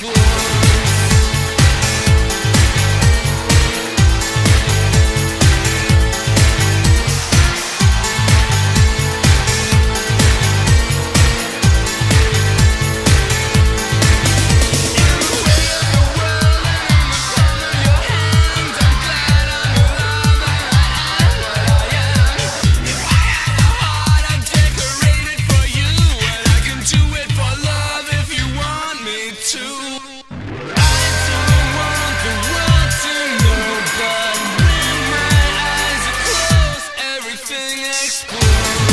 Yes. Explode.